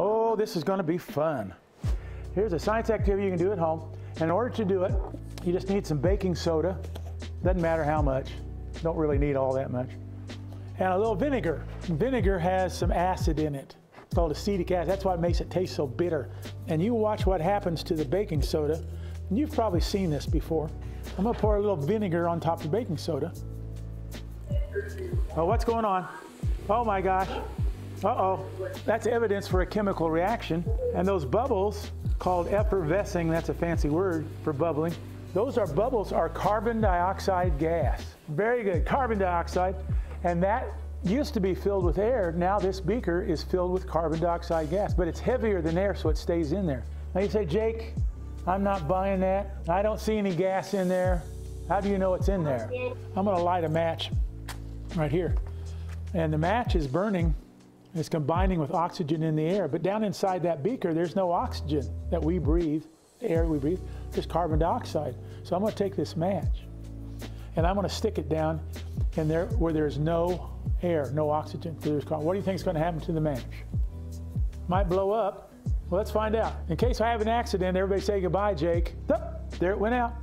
Oh, this is going to be fun. Here's a science activity you can do at home. In order to do it, you just need some baking soda. Doesn't matter how much. Don't really need all that much. And a little vinegar. Vinegar has some acid in it. It's called acetic acid. That's why it makes it taste so bitter. And you watch what happens to the baking soda. And you've probably seen this before. I'm to pour a little vinegar on top of the baking soda. Oh, what's going on? Oh my gosh. Uh-oh. That's evidence for a chemical reaction. And those bubbles, called effervescing, that's a fancy word for bubbling, those are bubbles are carbon dioxide gas. Very good, carbon dioxide. And that used to be filled with air. Now this beaker is filled with carbon dioxide gas, but it's heavier than air, so it stays in there. Now you say, Jake, I'm not buying that. I don't see any gas in there. How do you know it's in there? I'm gonna light a match right here. And the match is burning, it's combining with oxygen in the air. But down inside that beaker, there's no oxygen that we breathe, the air we breathe, there's carbon dioxide. So I'm gonna take this match and I'm gonna stick it down in there where there's no air, no oxygen. There's carbon. What do you think is gonna happen to the match? Might blow up. Well, let's find out. In case I have an accident, everybody say goodbye, Jake. There it went out.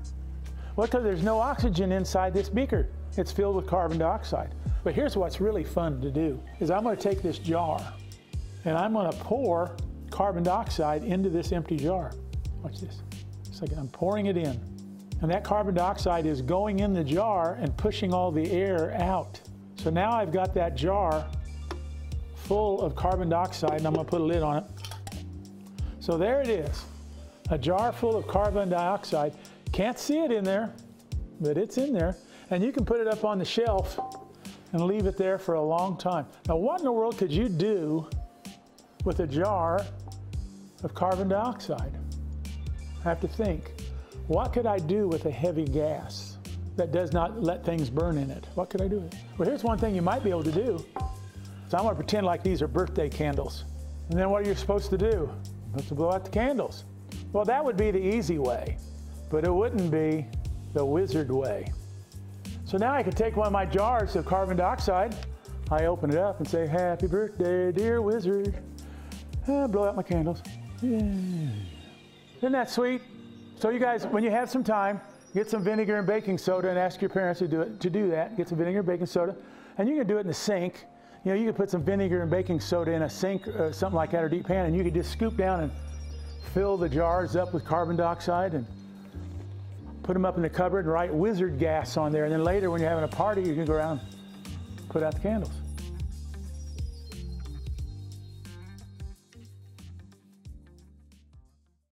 Well, because there's no oxygen inside this beaker. It's filled with carbon dioxide. But here's what's really fun to do, is I'm gonna take this jar and I'm gonna pour carbon dioxide into this empty jar. Watch this. It's like I'm pouring it in. And that carbon dioxide is going in the jar and pushing all the air out. So now I've got that jar full of carbon dioxide and I'm gonna put a lid on it. So there it is, a jar full of carbon dioxide. Can't see it in there, but it's in there. And you can put it up on the shelf and leave it there for a long time. Now what in the world could you do with a jar of carbon dioxide? I have to think. What could I do with a heavy gas that does not let things burn in it? What could I do with it? Well, here's one thing you might be able to do. So I'm gonna pretend like these are birthday candles. And then what are you supposed to do? You're supposed to blow out the candles. Well, that would be the easy way, but it wouldn't be the wizard way. So now I can take one of my jars of carbon dioxide, I open it up and say, happy birthday, dear wizard. Ah, blow out my candles. Yeah. Isn't that sweet? So you guys, when you have some time, get some vinegar and baking soda and ask your parents to do it to do that. Get some vinegar and baking soda, and you can do it in the sink. You know, you can put some vinegar and baking soda in a sink or something like that or deep pan, and you can just scoop down and fill the jars up with carbon dioxide and put them up in the cupboard and write wizard gas on there. And then later, when you're having a party, you can go around and put out the candles.